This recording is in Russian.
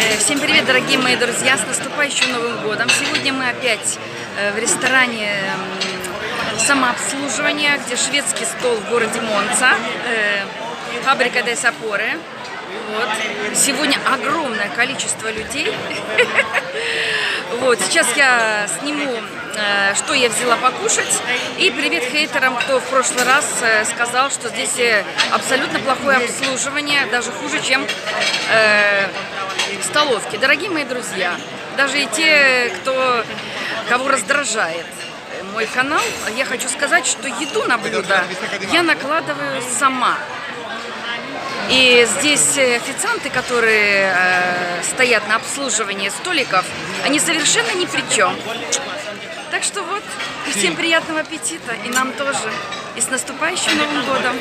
Э, Всем привет, дорогие мои друзья, с наступающим Новым годом. Сегодня мы опять э, в ресторане самообслуживания, где шведский стол в городе Монца, э, фабрика де Сапоры. Вот. Сегодня огромное количество людей. Вот, сейчас я сниму, что я взяла покушать. И привет хейтерам, кто в прошлый раз сказал, что здесь абсолютно плохое обслуживание, даже хуже, чем в столовке. Дорогие мои друзья, даже и те, кто, кого раздражает мой канал, я хочу сказать, что еду на блюдо я накладываю сама. И здесь э, официанты, которые э, стоят на обслуживании столиков, они совершенно ни при чем. Так что вот, всем приятного аппетита, и нам тоже. И с наступающим Новым годом!